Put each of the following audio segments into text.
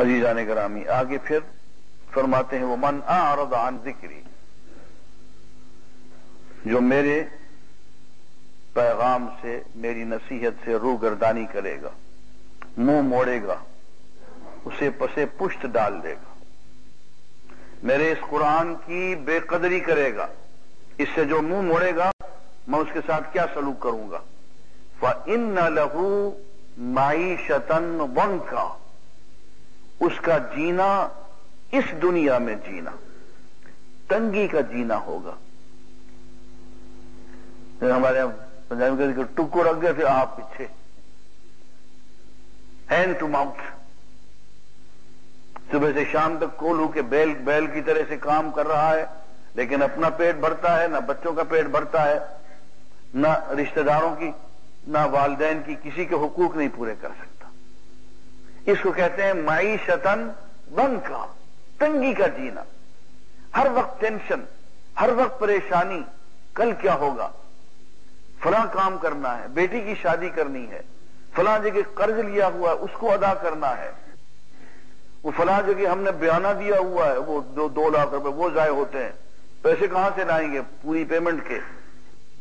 عزیزان گرامی، آگے پھر فرماتے ہیں وہ من اعرض عن ذکری جو میرے پیغام سے، میری نصیحت سے روح گردانی کرے گا، منہ موڑے گا، اسے پسے پشت ڈال دے گا، میرے اس قرآن کی بے قدری کرے گا، اس سے جو منہ موڑے گا، میں اس کے ساتھ کیا سلوک کروں گا؟ فَإِنَّ لَهُ مَعِيشَةً وَنْكَ۔ اس کا جینا، اس دنیا میں جینا۔ تنگی کا جینا ہوگا۔ ہمارے یہاں پنجابی کے ٹکو رکھ گئے تھے آپ پیچھے۔ ہینڈ ٹو ماؤتھ صبح سے شام تک کولو کے بیل بیل کی طرح سے کام کر رہا ہے، لیکن اپنا پیٹ بھرتا ہے، نہ بچوں کا پیٹ بھرتا ہے، نہ رشتہ داروں کی، نہ والدین کی کسی کے حقوق نہیں پورے کر سکتا اس کو کہتے ہیں معیشتن بن کا تنگی کا جینا۔ ہر وقت ٹینشن، ہر وقت پریشانی، کل کیا ہوگا؟ فلاں کام کرنا ہے، بیٹی کی شادی کرنی ہے، فلاں جگہ قرض لیا ہوا ہے، اس کو ادا کرنا ہے۔ وہ فلاں جگہ ہم نے بیانہ دیا ہوا ہے، وہ دو دو لاکھ روپے وہ ضائع ہوتے ہیں۔ پیسے کہاں سے لائیں گے؟ پوری پیمنٹ کے۔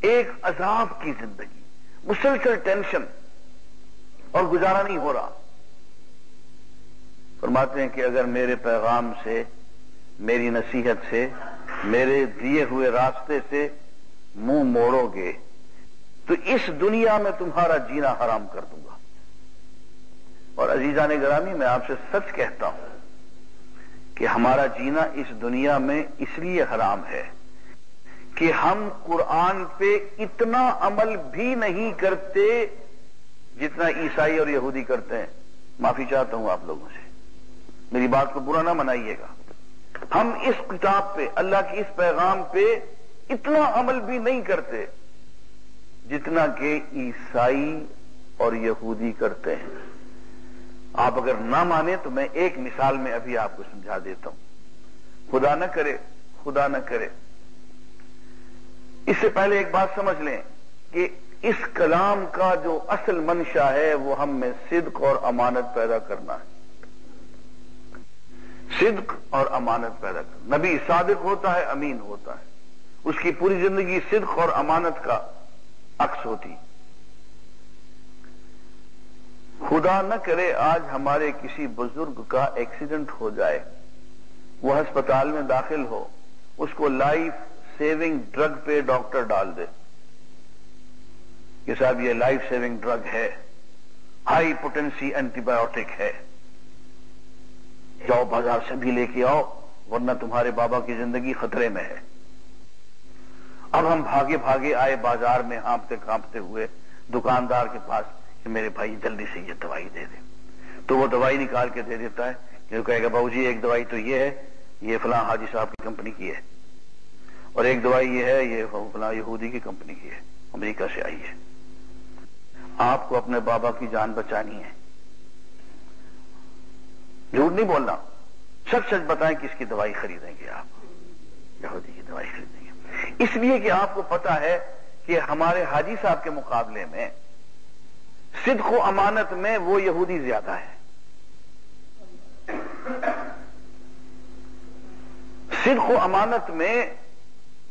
ایک عذاب کی زندگی، مسلسل ٹینشن اور گزارا نہیں ہو رہا۔ فرماتے ہیں کہ اگر میرے پیغام سے، میری نصیحت سے، میرے دیے ہوئے راستے سے منہ موڑو گے، تو اس دنیا میں تمہارا جینا حرام کر دوں گا۔ اور عزیزان گرامی، میں آپ سے سچ کہتا ہوں کہ ہمارا جینا اس دنیا میں اس لیے حرام ہے کہ ہم قرآن پہ اتنا عمل بھی نہیں کرتے جتنا عیسائی اور یہودی کرتے ہیں۔ معافی چاہتا ہوں آپ لوگوں سے۔ میری بات کو برا نہ منائیے گا۔ ہم اس کتاب پہ، اللہ کی اس پیغام پہ اتنا عمل بھی نہیں کرتے جتنا کہ عیسائی اور یہودی کرتے ہیں۔ آپ اگر نہ مانیں تو میں ایک مثال میں ابھی آپ کو سمجھا دیتا ہوں۔ خدا نہ کرے، خدا نہ کرے۔ اس سے پہلے ایک بات سمجھ لیں کہ اس کلام کا جو اصل منشا ہے وہ ہم میں صدق اور امانت پیدا کرنا ہے۔ صدق اور امانت پیدا کرنا نبی صادق ہوتا ہے، امین ہوتا ہے۔ اس کی پوری زندگی صدق اور امانت کا عکس ہوتی۔ خدا نہ کرے آج ہمارے کسی بزرگ کا ایکسیڈنٹ ہو جائے۔ وہ ہسپتال میں داخل ہو۔ اس کو لائف سیونگ ڈرگ پہ ڈاکٹر ڈال دے۔ کہ صاحب یہ لائف سیونگ ڈرگ ہے۔ ہائی پوٹینسی اینٹی بایوٹک ہے۔ جاؤ بازار سے بھی لے کے آؤ، ورنہ تمہارے بابا کی زندگی خطرے میں ہے۔ اب ہم بھاگے بھاگے آئے بازار میں ہانپتے کانپتے ہوئے، دکاندار کے پاس کہ میرے بھائی جلدی سے یہ دوائی دے دے۔ تو وہ دوائی نکال کے دے دیتا ہے کہ کہے گا، باؤ جی ایک دوائی تو یہ ہے، یہ فلاں حاجی صاحب کی کمپنی کی ہے۔ اور ایک دوائی یہ ہے، یہ فلاں یہودی کی کمپنی کی ہے، امریکہ سے آئی ہے۔ آپ کو اپنے بابا کی جان بچانی ہے۔ جھوٹ نہیں بولنا۔ سچ سچ بتائیں کس کی دوائی خریدیں گے آپ۔ یہودی کی دوائی خریدیں گے۔ اس لیے کہ آپ کو پتا ہے کہ ہمارے حاجی صاحب کے مقابلے میں صدق و امانت میں وہ یہودی زیادہ ہے۔ صدق و امانت میں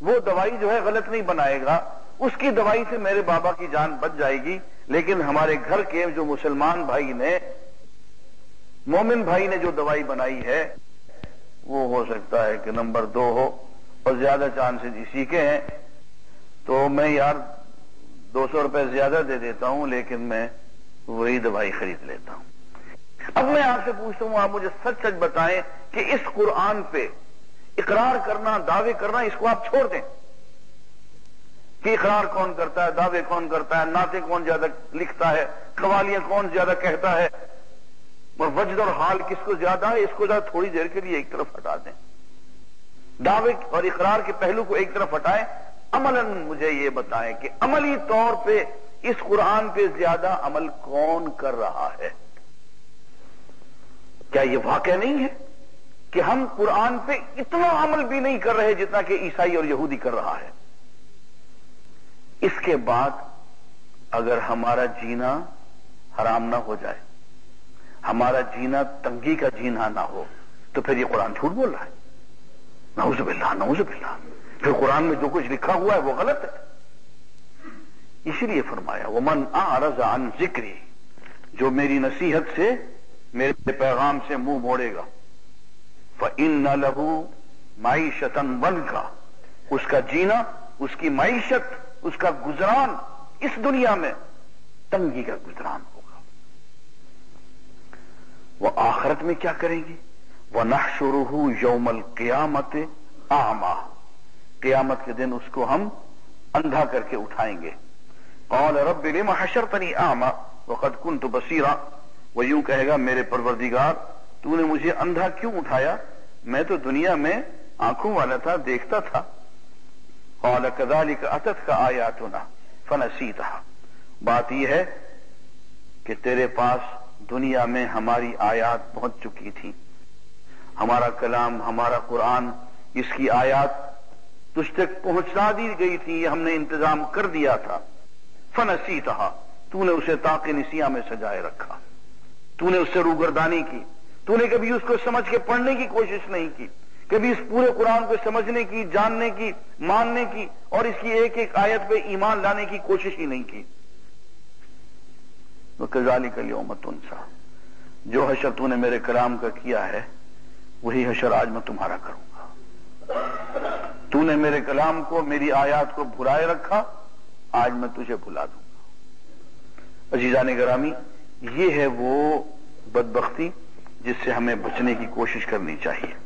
وہ دوائی جو ہے غلط نہیں بنائے گا۔ اس کی دوائی سے میرے بابا کی جان بچ جائے گی۔ لیکن ہمارے گھر کے جو مسلمان بھائی نے مومن بھائی نے جو دوائی بنائی ہے، وہ ہو سکتا ہے کہ نمبر دو ہو اور زیادہ چانسز اسی کے ہیں۔ تو میں یار دو سو روپے زیادہ دے دیتا ہوں، لیکن میں وہی دوائی خرید لیتا ہوں۔ اب میں آپ سے پوچھتا ہوں، آپ مجھے سچ سچ بتائیں کہ اس قرآن پہ اقرار کرنا، دعوے کرنا، اس کو آپ چھوڑ دیں۔ کہ اقرار کون کرتا ہے، دعوے کون کرتا ہے ناطے کون زیادہ لکھتا ہے، قوالیاں کون زیادہ کہتا ہے اور وجد اور حال کس کو زیادہ ہے، اس کو زیادہ تھوڑی دیر کے لیے ایک طرف ہٹا دیں۔ دعوے اور اقرار کے پہلو کو ایک طرف ہٹائیں۔ عمل مجھے یہ بتائیں کہ عملی طور پہ اس قرآن پہ زیادہ عمل کون کر رہا ہے؟ کیا یہ واقع نہیں ہے کہ ہم قرآن پہ اتنا عمل بھی نہیں کر رہے جتنا کہ عیسائی اور یہودی کر رہا ہے؟ اس کے بعد اگر ہمارا جینا حرام نہ ہو جائے ہمارا جینا تنگی کا جینا نہ ہو تو پھر یہ قرآن جھوٹ بول رہا ہے۔ نعوذ باللہ نعوذ باللہ۔ پھر قرآن میں جو کچھ لکھا ہوا ہے وہ غلط ہے۔ اسی لیے فرمایا وہ من عن ذکری جو میری نصیحت سے میرے پیغام سے منہ موڑے گا ان نہ لہو معیشت کا اس کا جینا، اس کی معیشت، اس کا گزران اس دنیا میں تنگی کا گزران۔ وہ آخرت میں کیا کریں گی وہ نہ شروع یوم القیامت آما قیامت کے دن اس کو ہم اندھا کر کے اٹھائیں گے۔ قال رب لما حشرتنی آما وقد كنت بصیرا وہ یوں کہے گا، میرے پروردگار، تو نے مجھے اندھا کیوں اٹھایا؟ میں تو دنیا میں آنکھوں والا تھا، دیکھتا تھا۔ قال كذلك اتت کا آیاتنا فنسیتها بات یہ ہے کہ تیرے پاس دنیا میں ہماری آیات پہنچ چکی تھی۔ ہمارا کلام، ہمارا قرآن، اس کی آیات تجھ تک پہنچا دی گئی تھی، یہ ہم نے انتظام کر دیا تھا۔ فنسی تھا تو نے اسے تاکہ نسیاں میں سجائے رکھا۔ تو نے اس سے روگردانی کی۔ تو نے کبھی اس کو سمجھ کے پڑھنے کی کوشش نہیں کی۔ کبھی اس پورے قرآن کو سمجھنے کی، جاننے کی، ماننے کی اور اس کی ایک ایک آیت پہ ایمان لانے کی کوشش ہی نہیں کی۔ وہ کزالی کا لیومت انسا جو حشر تو نے میرے کلام کا کیا ہے، وہی حشر آج میں تمہارا کروں گا۔ تو نے میرے کلام کو، میری آیات کو بھلائے رکھا، آج میں تجھے بھلا دوں گا۔ عزیزان گرامی، یہ ہے وہ بدبختی جس سے ہمیں بچنے کی کوشش کرنی چاہیے۔